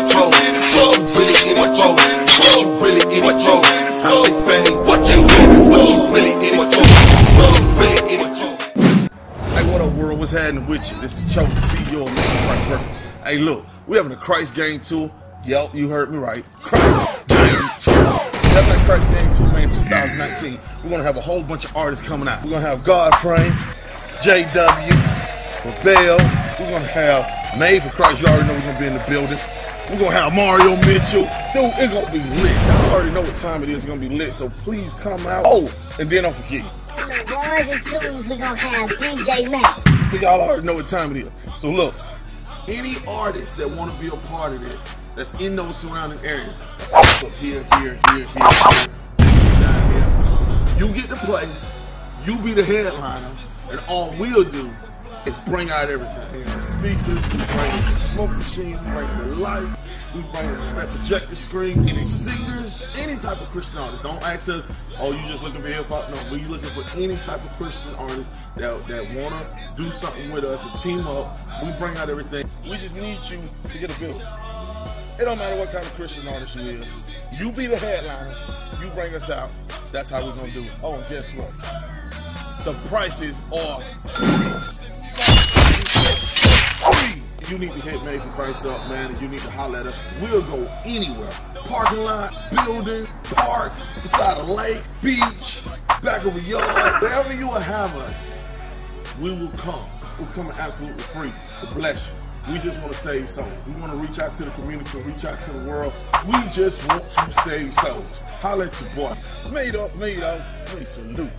it for? What you really in it for? What you really in it for? I'm big fame. What you what you really in it for? What you really in it for? Hey, what up, world? What's happening with you? This is Choke, the CEO of Making Christ Work. Hey, look, we having a Christ Gang Tour. Yep, you heard me right. Christ Gang Tour. Having that Christ Gang Tour, man, 2019. We're gonna have a whole bunch of artists coming out. We're gonna have Godframe, JW, Rebel. We're gonna have Made for Christ. You already know we're gonna be in the building. We're gonna have Mario Mitchell. Dude, it's gonna be lit. Y'all already know what time it is. It's gonna be lit. So please come out. Oh, and then don't forget. Ones and twos, we're gonna have DJ Mac. So y'all already know what time it is. So look, any artist that want to be a part of this, that's in those surrounding areas, up here, here, here, here, here, down here, you get the place, you be the headliner, and all we'll do is bring out everything. The speakers, we bring the smoke machine, we bring the lights, we bring that projector screen, any singers, any type of Christian artist. Don't ask us, oh, you just looking for hip hop? No, we looking for any type of Christian artist that, that wanna do something with us and team up. We bring out everything. We just need you to get a bill. It don't matter what kind of Christian artist you is. You be the headliner. You bring us out. That's how we're gonna do it. Oh, and guess what? The prices are. You need to hit Made for Christ up, man, and you need to holler at us. We'll go anywhere. Parking lot, building, park, beside a lake, beach, back of a yard, wherever you will have us, we will come. We're coming absolutely free to bless you. We just want to save souls. We want to reach out to the community, reach out to the world. We just want to save souls. Holla at your boy. Made up, made up. We salute.